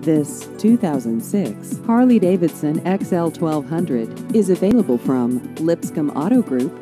This 2006 Harley-Davidson XL 1200 is available from Lipscomb Auto Group.